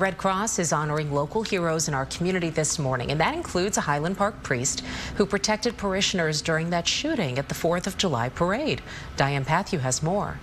Red Cross is honoring local heroes in our community this morning, and that includes a Highland Park priest who protected parishioners during that shooting at the 4th of July parade. Diane Pathieu has more.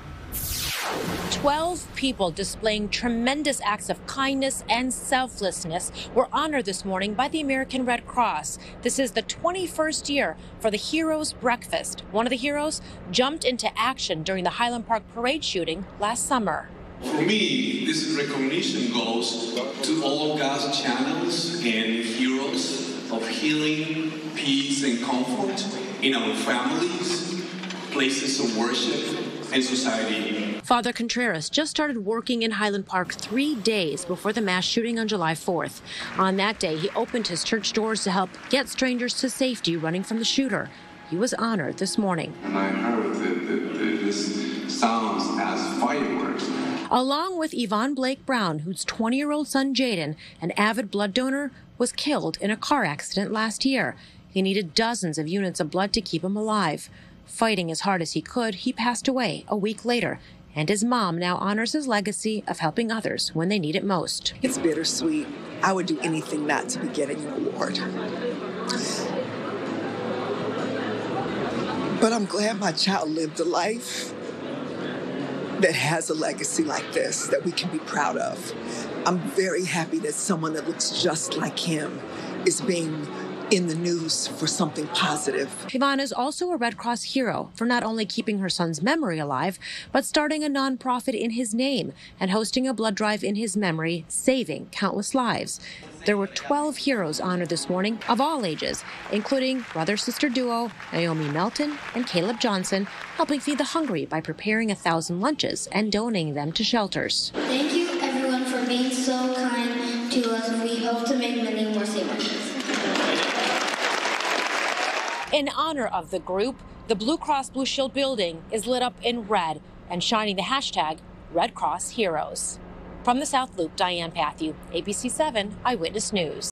12 people displaying tremendous acts of kindness and selflessness were honored this morning by the American Red Cross. This is the 21st year for the Heroes Breakfast. One of the heroes jumped into action during the Highland Park parade shooting last summer. For me, this recognition goes to all of God's channels and heroes of healing, peace, and comfort in our families, places of worship, and society. Father Contreras just started working in Highland Park three days before the mass shooting on July 4th. On that day, he opened his church doors to help get strangers to safety running from the shooter. He was honored this morning. And I heard that, that, that this sounds as fireworks. Along with Yvonne Blake Brown, whose 20 year old son Jaden, an avid blood donor, was killed in a car accident last year. He needed dozens of units of blood to keep him alive. Fighting as hard as he could, he passed away a week later, and his mom now honors his legacy of helping others when they need it most. It's bittersweet. I would do anything not to be getting an award. But I'm glad my child lived a life that has a legacy like this that we can be proud of. I'm very happy that someone that looks just like him is being in the news for something positive. Ivana is also a Red Cross hero for not only keeping her son's memory alive, but starting a nonprofit in his name and hosting a blood drive in his memory, saving countless lives. There were 12 heroes honored this morning of all ages, including brother sister duo Naomi Melton and Caleb Johnson, helping feed the hungry by preparing a thousand lunches and donating them to shelters. Thank you, everyone, for being so kind to us, we hope to make many more safe lunches. In honor of the group, the Blue Cross Blue Shield building is lit up in red and shining the hashtag Red Cross Heroes. From the South Loop, Diane Pathieu, ABC 7 Eyewitness News.